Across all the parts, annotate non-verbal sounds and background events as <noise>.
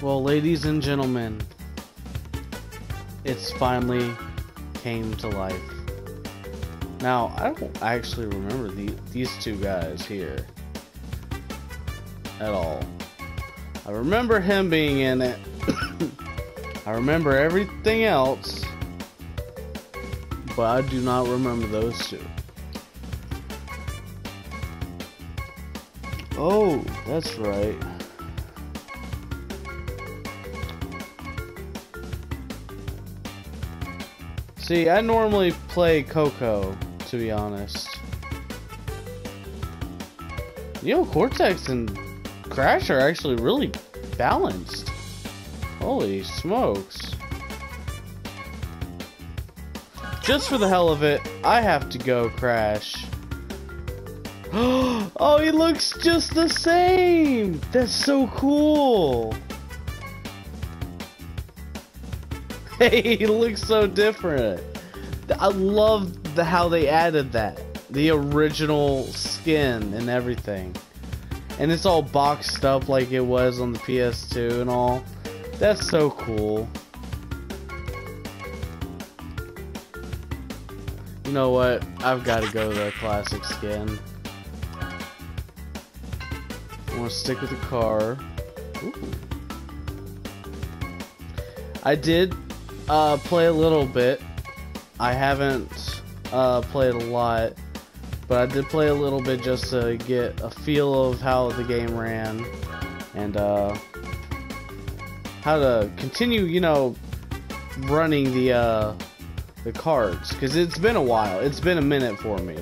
Well, ladies and gentlemen, it's finally came to life. Now, I don't actually remember the, these two guys here at all. I remember him being in it. <coughs> I remember everything else, but I do not remember those two. Oh, that's right. See, I normally play Coco, to be honest. You know, Cortex and Crash are actually really balanced. Holy smokes. Just for the hell of it, I have to go Crash. <gasps> oh, he looks just the same! That's so cool! <laughs> he looks so different. I love the how they added that. The original skin and everything. And it's all boxed up like it was on the PS2 and all. That's so cool. You know what? I've got to go the classic skin. I want to stick with the car. Ooh. I did uh, play a little bit. I haven't uh, played a lot, but I did play a little bit just to get a feel of how the game ran and uh, how to continue, you know, running the uh, the cards because it's been a while. It's been a minute for me.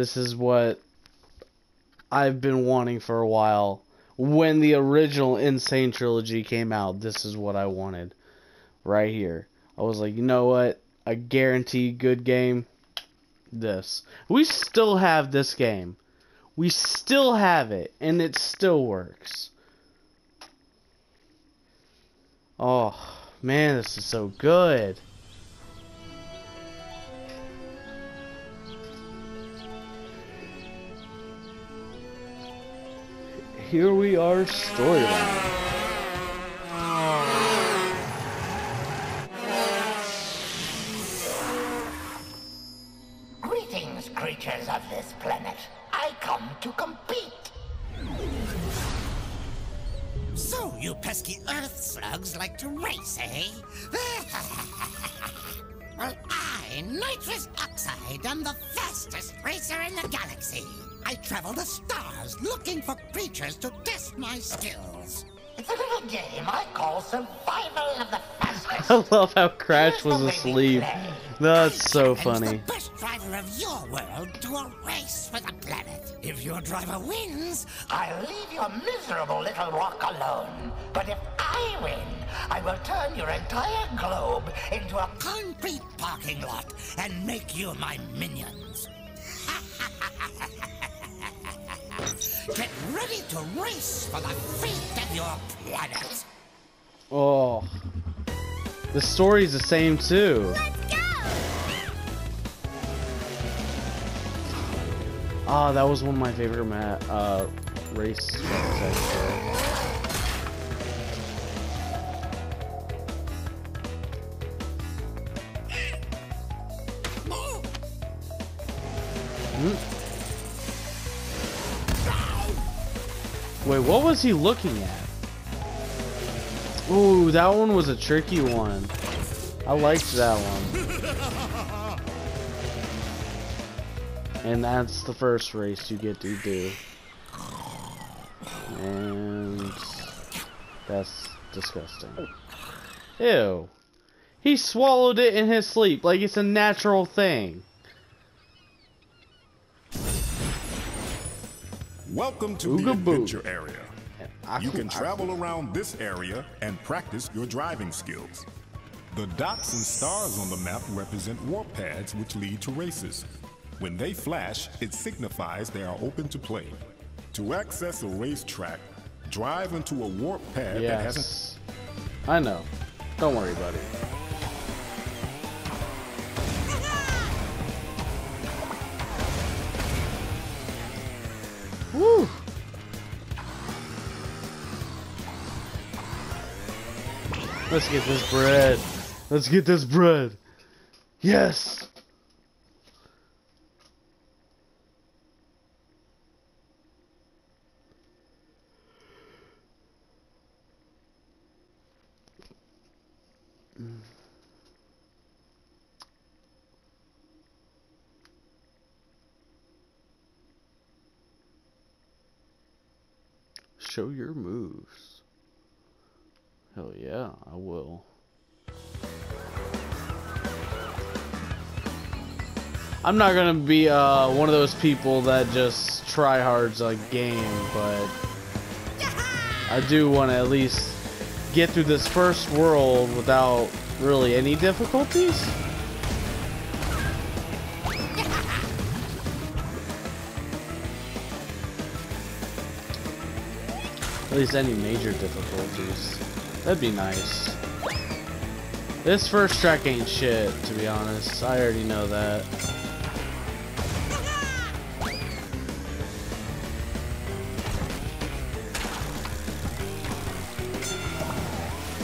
This is what I've been wanting for a while. When the original N. Sane Trilogy came out, this is what I wanted. Right here. I was like, you know what? A guaranteed good game. This. We still have this game. We still have it, and it still works. Oh, man, this is so good. Here we are, storyline. Greetings, creatures of this planet. I come to compete. So, you pesky earth slugs like to race, eh? <laughs> well, I, Nitrous Oxide, am the fastest racer in the galaxy. I travel the stars looking for creatures to test my skills. It's a little game I call Survival of the Fastest. <laughs> I love how Crash was asleep. That's so Challenge funny. the best driver of your world to a race for the planet. If your driver wins, I'll leave your miserable little rock alone. But if I win, I will turn your entire globe into a concrete parking lot and make you my minions. <laughs> Get ready to race for the fate of your planet. Oh. The story's the same too. Ah, that was one of my favorite ma uh, race Wait, what was he looking at? Ooh, that one was a tricky one. I liked that one. And that's the first race you get to do. And that's disgusting. Ew. He swallowed it in his sleep like it's a natural thing. Welcome to Ooga the boo. adventure area. You can travel around this area and practice your driving skills. The dots and stars on the map represent warp pads which lead to races. When they flash, it signifies they are open to play. To access a racetrack, drive into a warp pad yes. that hasn't. I know. Don't worry, buddy. Woo! Let's get this bread. Let's get this bread. Yes! Show your moves. Hell yeah, I will. I'm not gonna be uh, one of those people that just try hards a game, but I do want to at least get through this first world without really any difficulties. At least any major difficulties. That'd be nice. This first track ain't shit, to be honest. I already know that.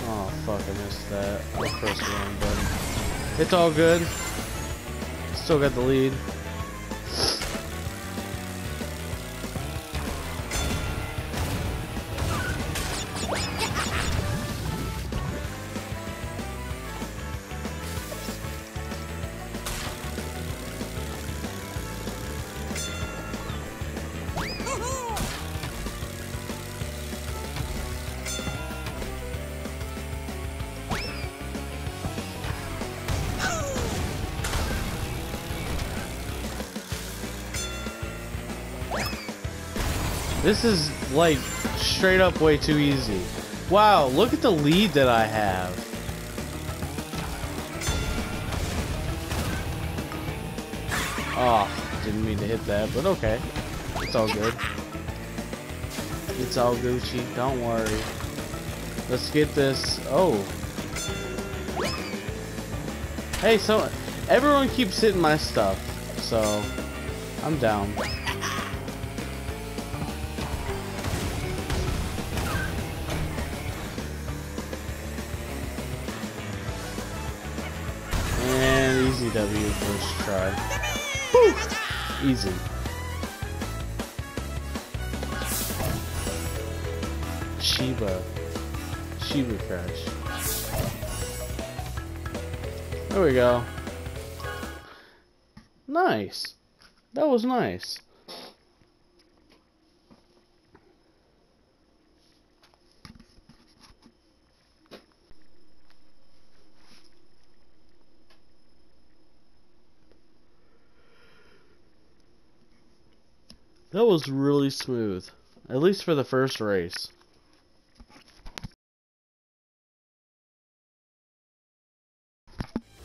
Oh, fuck, I missed that. I pressed wrong. It's all good. Still got the lead. This is like straight up way too easy. Wow, look at the lead that I have. Oh, didn't mean to hit that, but okay. It's all good. It's all Gucci, don't worry. Let's get this. Oh. Hey, so everyone keeps hitting my stuff, so I'm down. Easy. Shiba. Shiba Crash. There we go. Nice. That was nice. That was really smooth. At least for the first race.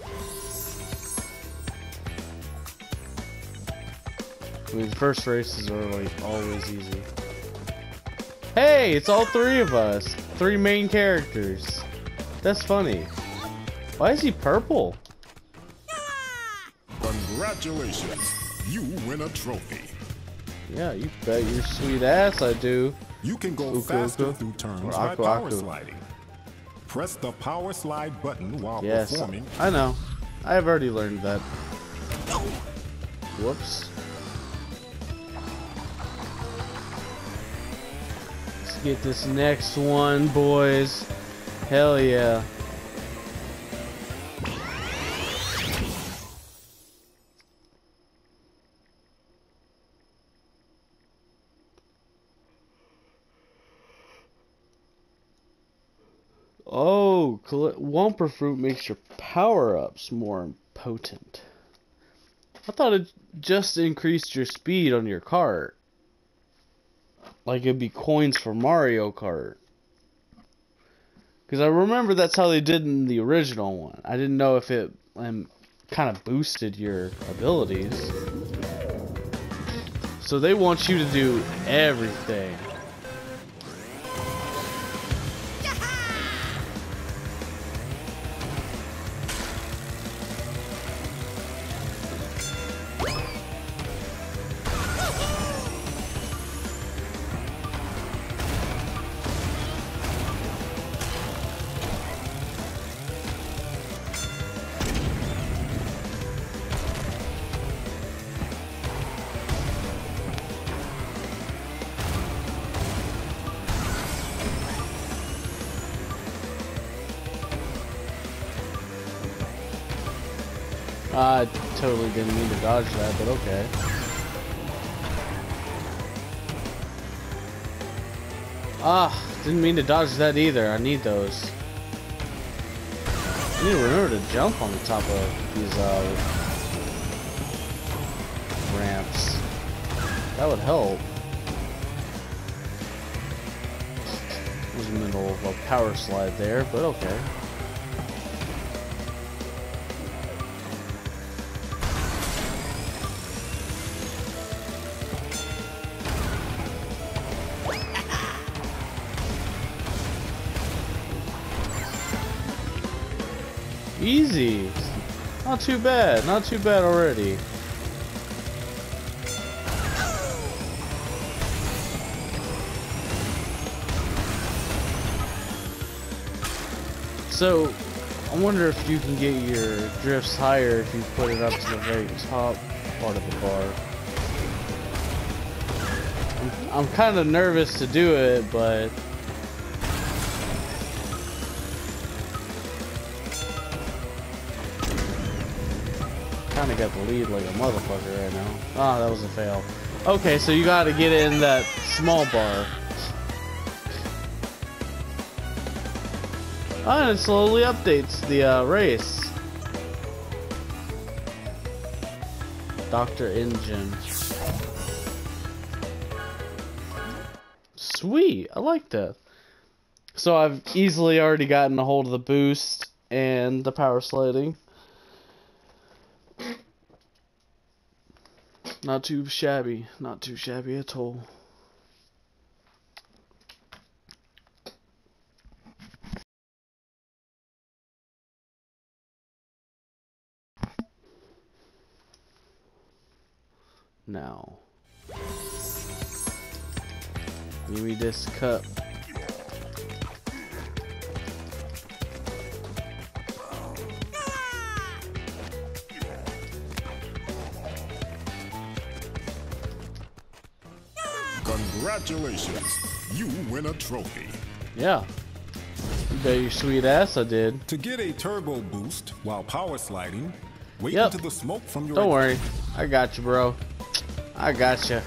I mean, first races are like always easy. Hey, it's all three of us. Three main characters. That's funny. Why is he purple? Congratulations. You win a trophy. Yeah, you bet your sweet ass I do. You can go uka, faster uka. through turns by power sliding. Press the power slide button while yes, performing. I know. I've already learned that. Whoops. Let's get this next one, boys. Hell yeah. Oh, Wumpa Fruit makes your power-ups more potent. I thought it just increased your speed on your cart. Like it'd be coins for Mario Kart. Because I remember that's how they did in the original one. I didn't know if it um, kind of boosted your abilities. So they want you to do everything. Didn't mean to dodge that, but okay. Ah, didn't mean to dodge that either. I need those. I need to remember to jump on the top of these uh, ramps. That would help. Was in the middle of a power slide there, but okay. Easy. Not too bad. Not too bad already. So, I wonder if you can get your drifts higher if you put it up to the very top part of the bar. I'm, I'm kind of nervous to do it, but got the lead like a motherfucker right now. Ah, that was a fail. Okay, so you got to get in that small bar. Ah, and it slowly updates the uh, race. Dr. Engine. Sweet, I like that. So I've easily already gotten a hold of the boost and the power sliding. Not too shabby. Not too shabby at all. Now. Give me this cup. Congratulations, you win a trophy. Yeah. You bet your sweet ass I did. To get a turbo boost while power sliding, wait Yep. until the smoke from your Don't worry. I got you, bro. I got you.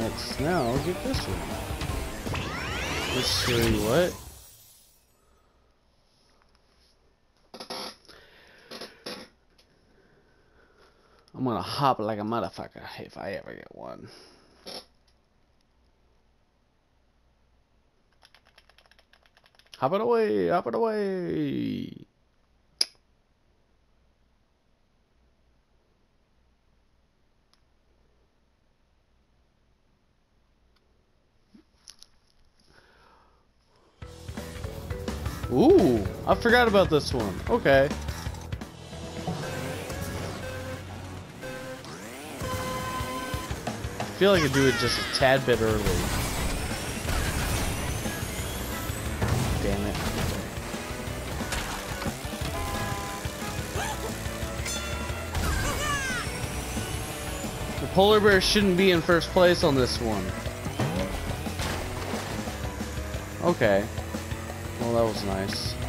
Let's now get this one. Let's you what. I'm gonna hop like a motherfucker if I ever get one. Hop it away, hop it away. Ooh, I forgot about this one. Okay. Feel like I do it just a tad bit early. Damn it. The polar bear shouldn't be in first place on this one. Okay. Well, that was nice.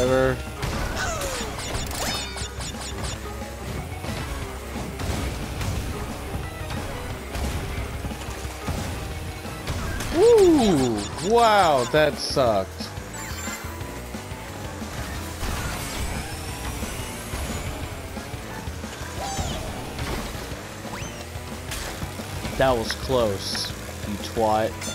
Whatever. Ooh! Wow, that sucked. That was close, you twat.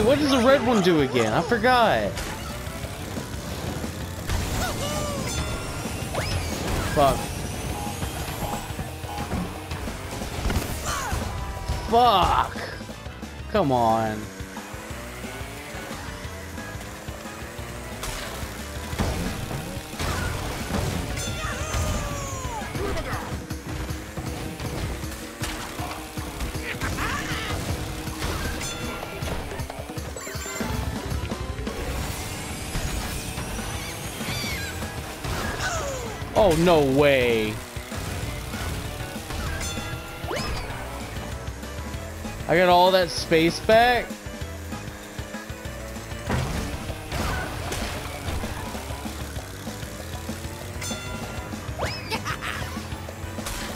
Wait, what does the red one do again? I forgot. Fuck. Fuck! Come on. Oh, no way. I got all that space back?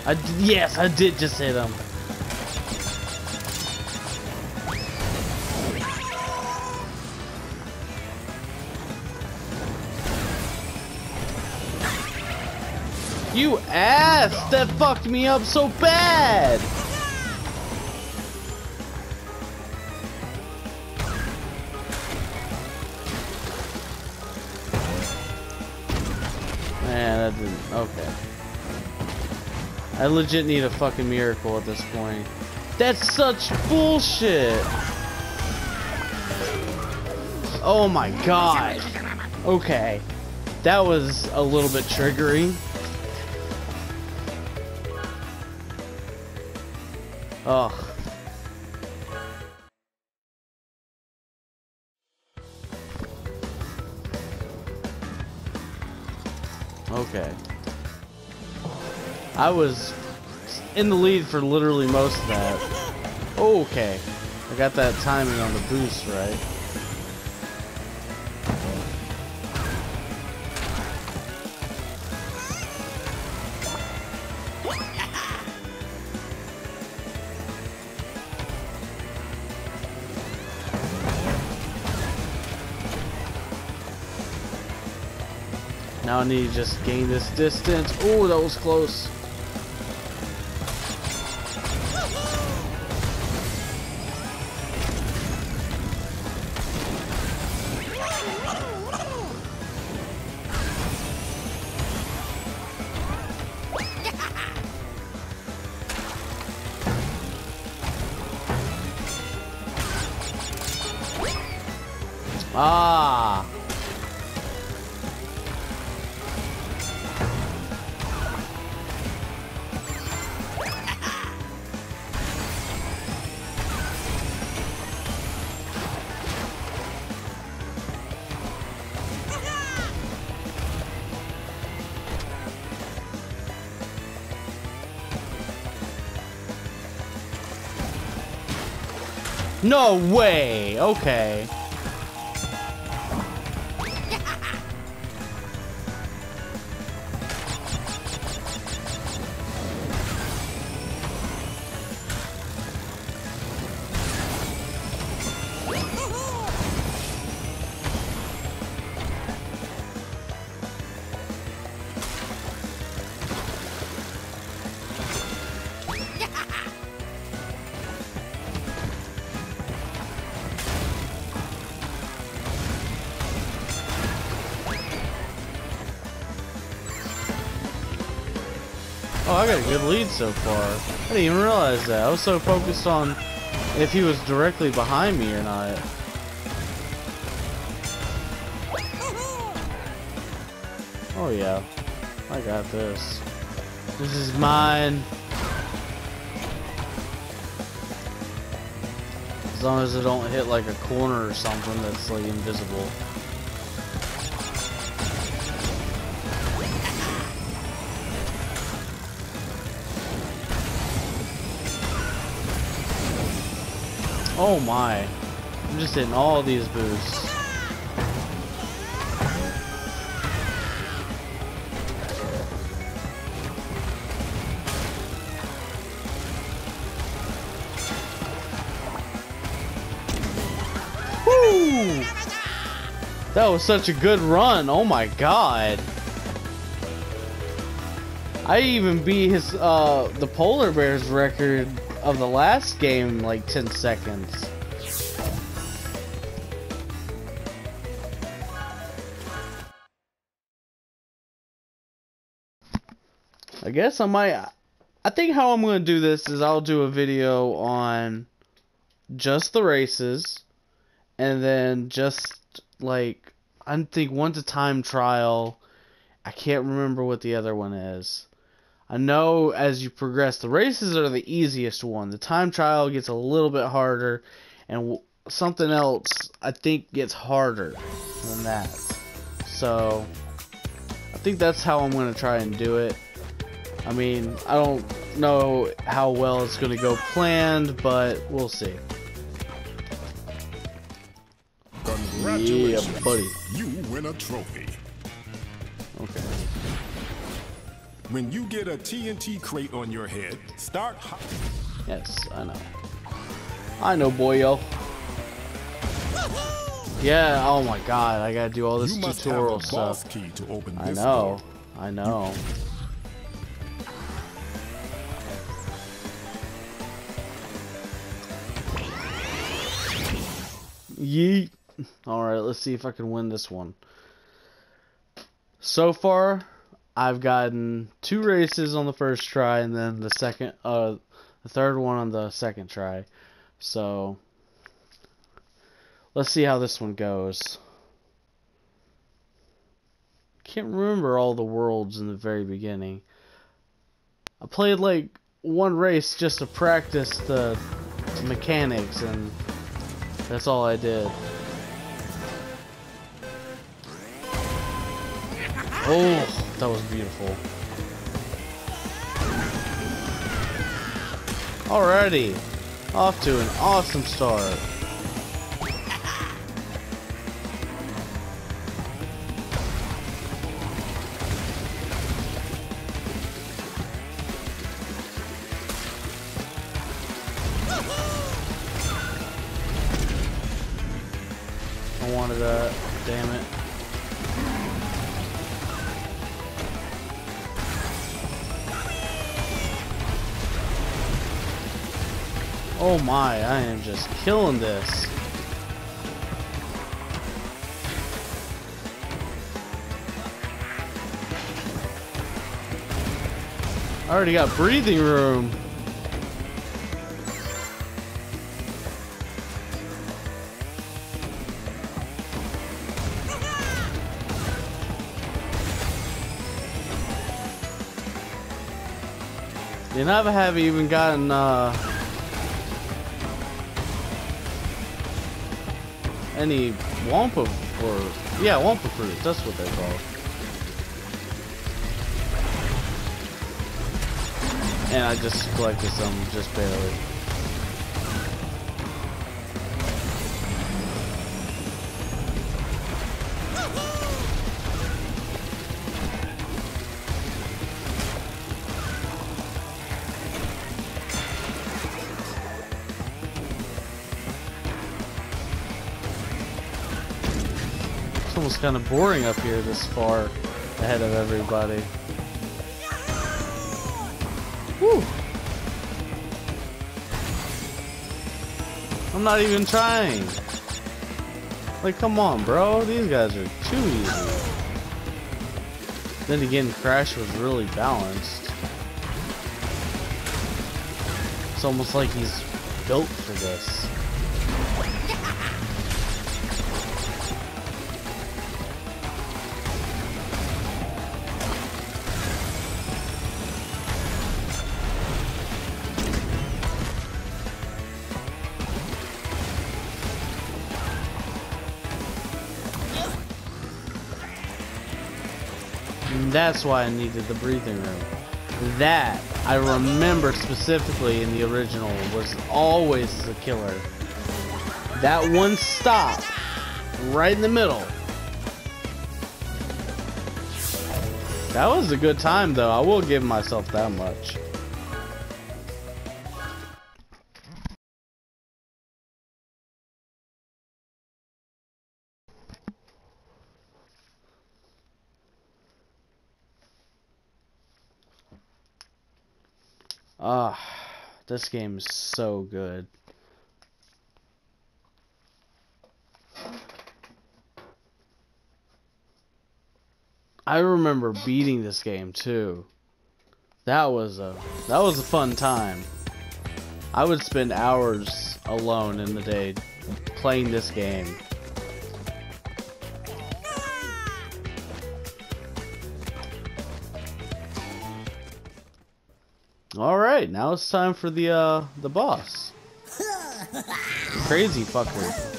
I, yes, I did just hit him. You ass! That fucked me up so bad! Man, that didn't... Okay. I legit need a fucking miracle at this point. That's such bullshit! Oh my god! Okay. That was a little bit triggering. Ugh. Okay. I was in the lead for literally most of that. Okay. I got that timing on the boost right. Now I need to just gain this distance. Oh, that was close. No way. Okay. I got a good lead so far. I didn't even realize that. I was so focused on if he was directly behind me or not. Oh yeah, I got this. This is mine. As long as it don't hit like a corner or something that's like invisible. Oh my. I'm just hitting all these boosts. Woo! That was such a good run. Oh my god. I even beat his uh the polar bear's record of the last game like 10 seconds. I guess I might I think how I'm going to do this is I'll do a video on just the races and then just like I think one's a time trial. I can't remember what the other one is. I know as you progress, the races are the easiest one. The time trial gets a little bit harder, and something else I think gets harder than that. So I think that's how I'm going to try and do it. I mean, I don't know how well it's going to go planned, but we'll see. Congratulations. Yeah, buddy. You win a trophy. Okay. When you get a TNT crate on your head, start Yes, I know. I know, boyo. Yeah, oh my god, I gotta do all this you tutorial have a boss stuff. key to open I know, door. I know. Yeet. Alright, let's see if I can win this one. So far, I've gotten two races on the first try and then the second, uh, the third one on the second try. So, let's see how this one goes. Can't remember all the worlds in the very beginning. I played like one race just to practice the mechanics and that's all I did. Oh, that was beautiful. Alrighty, off to an awesome start. Oh my, I am just killing this. I already got breathing room. You never have even gotten uh any Wumpa or yeah, Wumpa fruits, that's what they're called. And I just collected some just barely. Kind of boring up here this far ahead of everybody. I'm not even trying. Like, come on, bro. These guys are too easy. Then again, Crash was really balanced. It's almost like he's built for this. That's why I needed the breathing room. That, I remember specifically in the original, was always the killer. That one stop, right in the middle. That was a good time, though. I will give myself that much. Ah, this game is so good. I remember beating this game too. That was a that was a fun time. I would spend hours alone in the day playing this game. Right, now it's time for the uh the boss. Crazy fucker.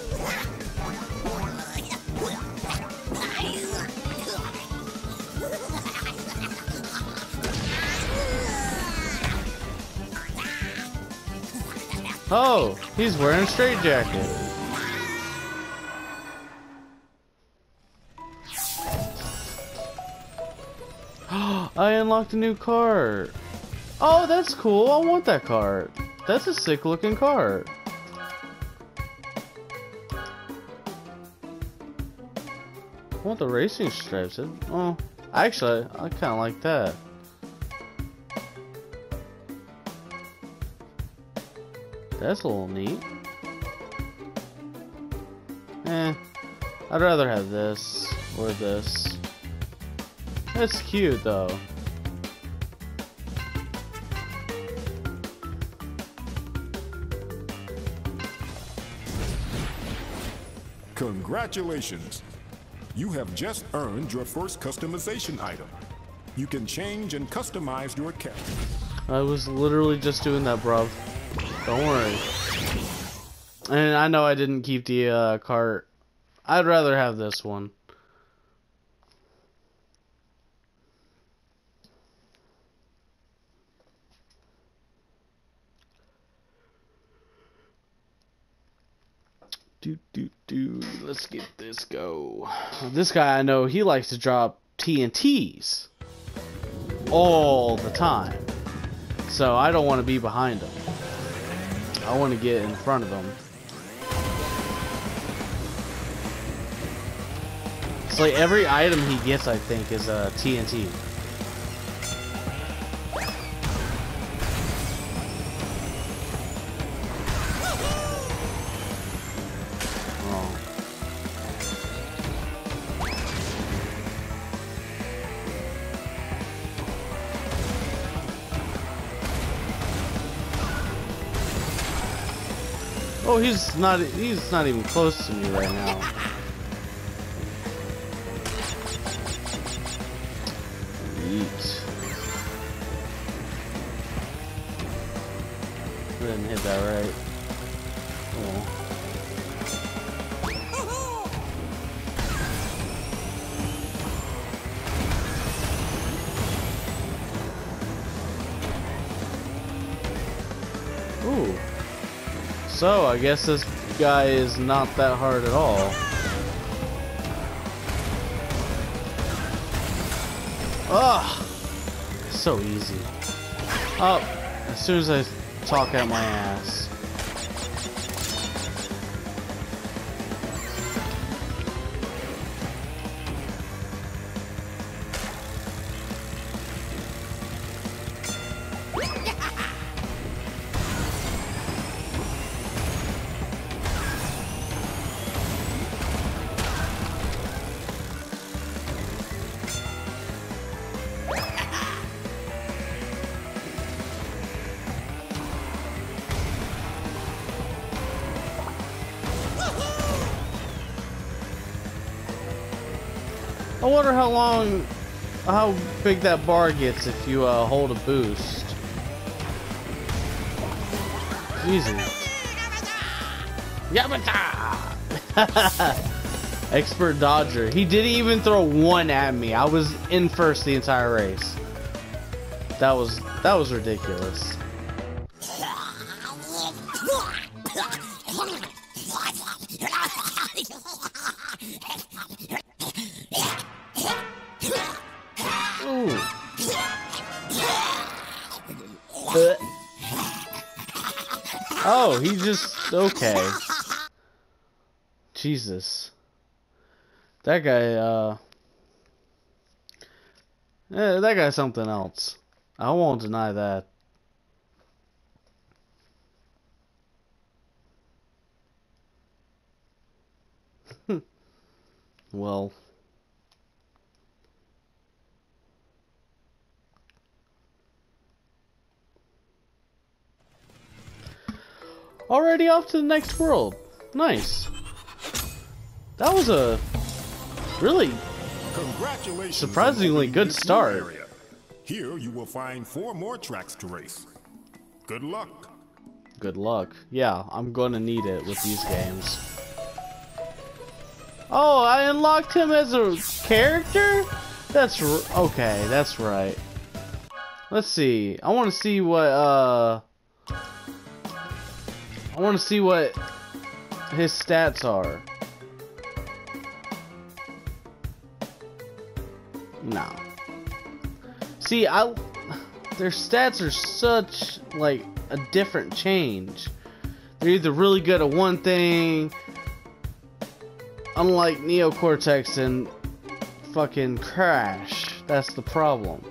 Oh, he's wearing a straight jacket. <gasps> I unlocked a new cart. Oh, that's cool. I want that cart. That's a sick looking cart. I want the racing stripes. Oh, actually, I kind of like that. That's a little neat. Eh, I'd rather have this or this. That's cute though. Congratulations! You have just earned your first customization item. You can change and customize your cat. I was literally just doing that, bruv. Don't worry. And I know I didn't keep the uh, cart. I'd rather have this one. Do do do. Let's get this go. This guy I know he likes to drop TNTs all the time. So I don't want to be behind him. I want to get in front of him. It's like every item he gets, I think, is a TNT. Oh, he's not, he's not even close to me right now. Yeet. Didn't hit that right. So, I guess this guy is not that hard at all. Ugh! So easy. Oh, as soon as I talk out my ass. Big that bar gets if you uh, hold a boost. Easy. Yamata! <laughs> Expert dodger. He didn't even throw one at me. I was in first the entire race. That was that was ridiculous. He just okay. Jesus. That guy, uh yeah, that guy's something else. I won't deny that. <laughs> well. Already off to the next world. Nice. That was a really Congratulations Surprisingly good start. area. Here you will find four more tracks to race. Good luck. Good luck. Yeah, I'm gonna need it with these games. Oh, I unlocked him as a character? That's r okay, that's right. Let's see. I want to see what, uh... I want to see what his stats are. No. See, I... Their stats are such, like, a different change. They're either really good at one thing, unlike Neocortex and fucking Crash. That's the problem.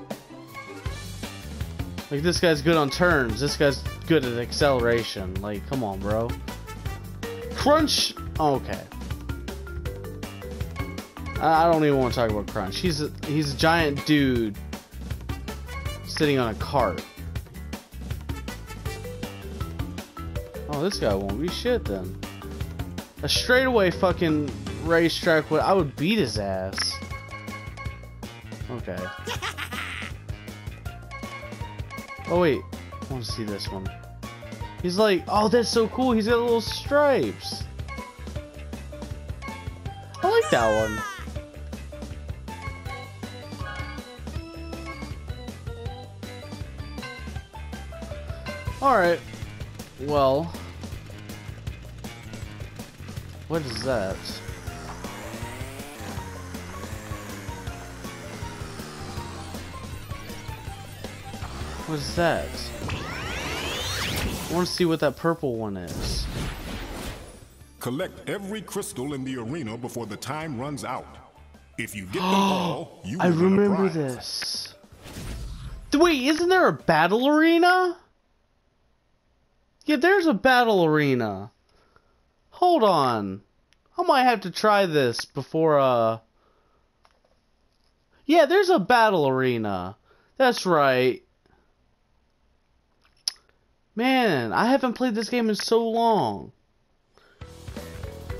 Like, this guy's good on turns, this guy's good at acceleration. Like, come on, bro. Crunch! Okay. I don't even want to talk about Crunch. He's a, he's a giant dude sitting on a cart. Oh, this guy won't be shit then. A straightaway fucking racetrack would I would beat his ass. Okay. <laughs> Oh wait, want to see this one. He's like, oh, that's so cool. He's got little stripes. I like that one. Alright. Well. What is that? What is that? I want to see what that purple one is. Collect every crystal in the arena before the time runs out. If you get them <gasps> all, you I remember this. Wait, isn't there a battle arena? Yeah, there's a battle arena. Hold on. I might have to try this before, uh... Yeah, there's a battle arena. That's right. Man, I haven't played this game in so long.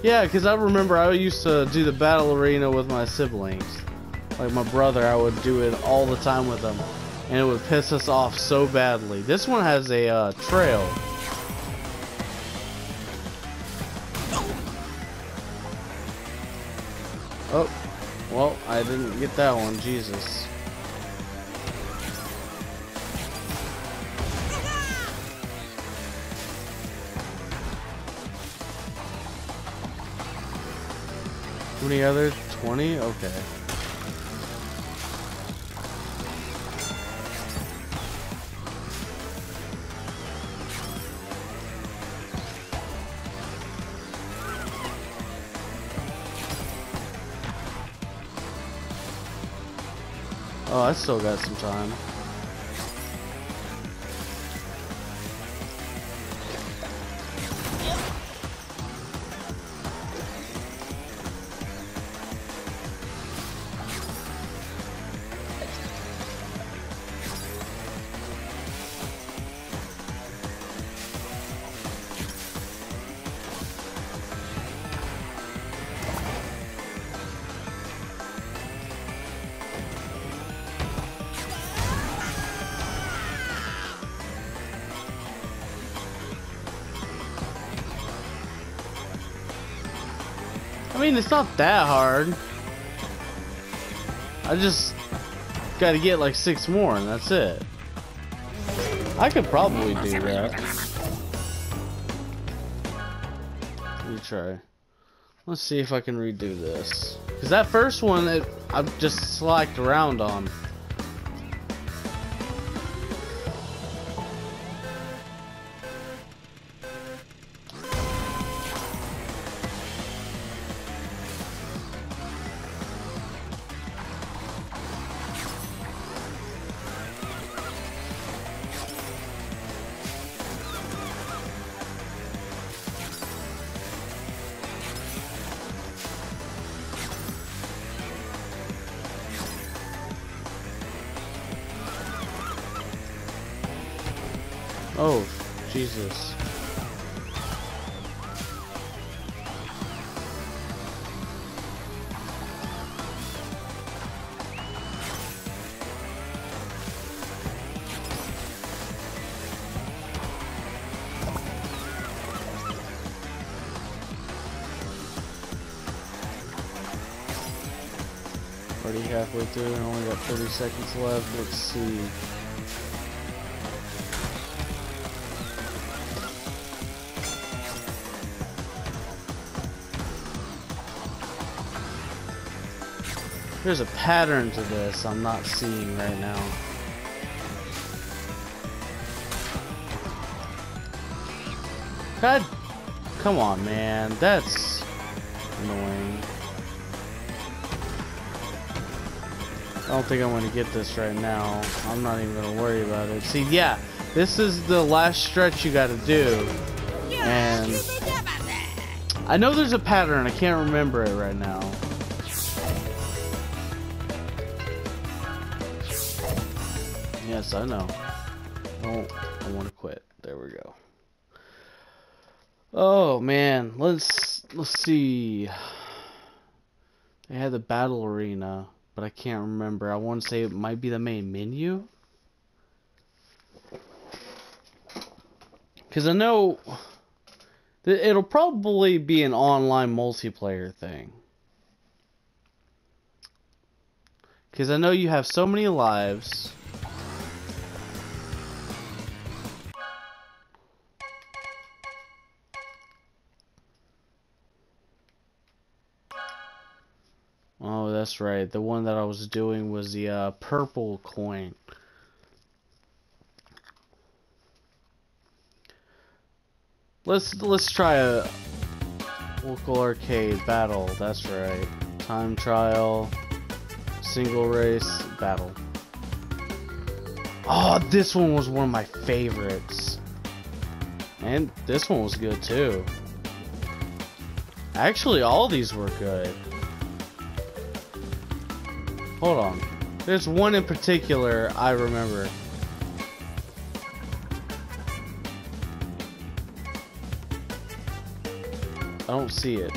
Yeah, because I remember I used to do the battle arena with my siblings. Like my brother, I would do it all the time with him. And it would piss us off so badly. This one has a uh, trail. Oh, well, I didn't get that one. Jesus. Many other? 20? Okay. Oh, I still got some time. It's not that hard. I just gotta get like six more and that's it. I could probably do that. Let me try. Let's see if I can redo this. Because that first one, it, I've just slacked around on. Jesus. Already halfway through and only got 30 seconds left. Let's see. There's a pattern to this I'm not seeing right now. God, come on, man. That's annoying. I don't think I'm going to get this right now. I'm not even going to worry about it. See, yeah, this is the last stretch you got to do. And I know there's a pattern. I can't remember it right now. Yes, I know. Don't I want to quit. There we go. Oh man, let's let's see. They had the battle arena, but I can't remember. I want to say it might be the main menu. Cause I know that it'll probably be an online multiplayer thing. Cause I know you have so many lives. Oh, that's right. The one that I was doing was the uh, purple coin. Let's let's try a local arcade battle. That's right. Time trial, single race battle. Oh, this one was one of my favorites. And this one was good too. Actually, all these were good. Hold on. There's one in particular I remember. I don't see it.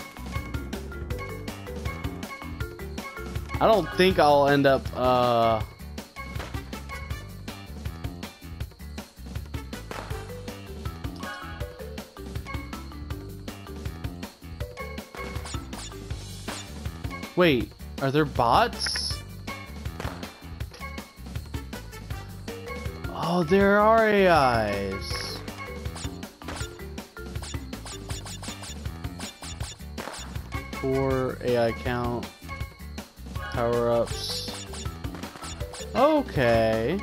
I don't think I'll end up, uh... Wait, are there bots? Oh, there are AIs. Four AI count. Power ups. Okay.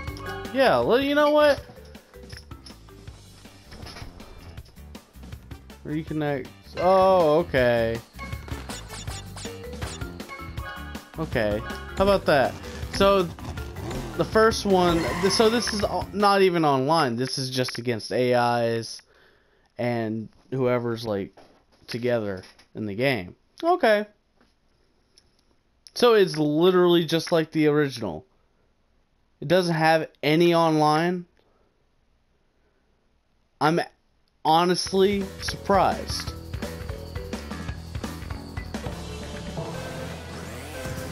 Yeah, well, you know what? Reconnect. Oh, okay. Okay. How about that? So, the first one, so this is not even online. This is just against AIs and whoever's like together in the game. Okay. So it's literally just like the original. It doesn't have any online. I'm honestly surprised.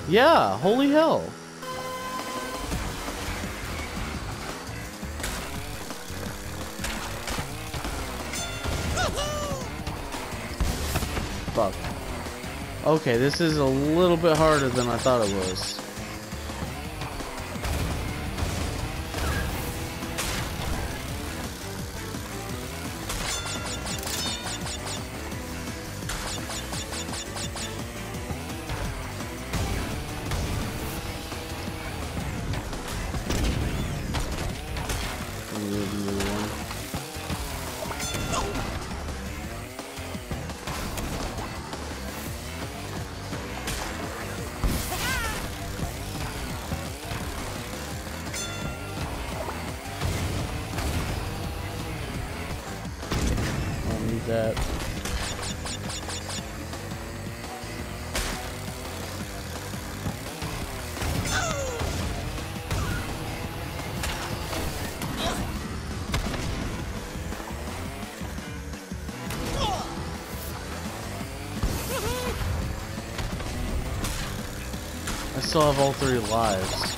Yeah, holy hell. Fuck. Okay, this is a little bit harder than I thought it was. Still have all three lives.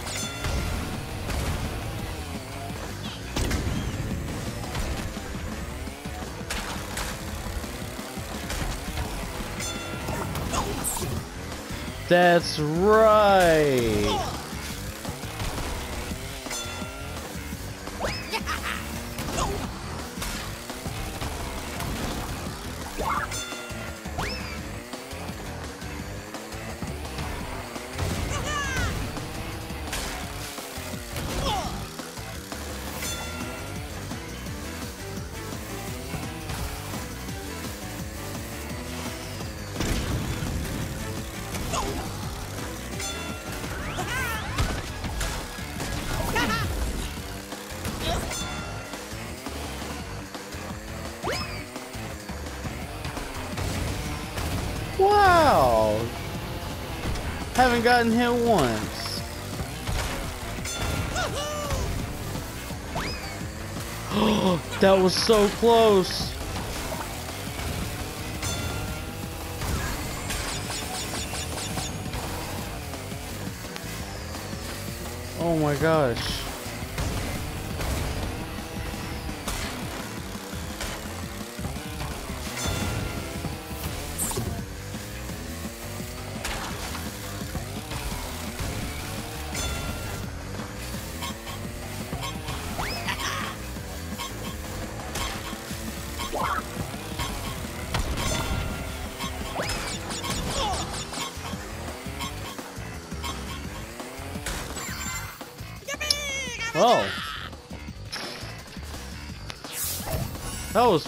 That's right. Gotten hit once. <gasps> that was so close. Oh my gosh.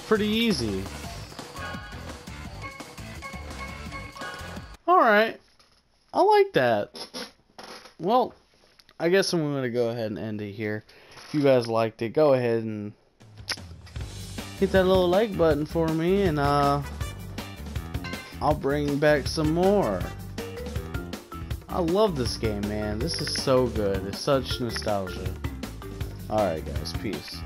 Pretty easy. Alright. I like that. Well, I guess I'm going to go ahead and end it here. If you guys liked it, go ahead and hit that little like button for me and uh I'll bring back some more. I love this game, man. This is so good. It's such nostalgia. Alright, guys. Peace.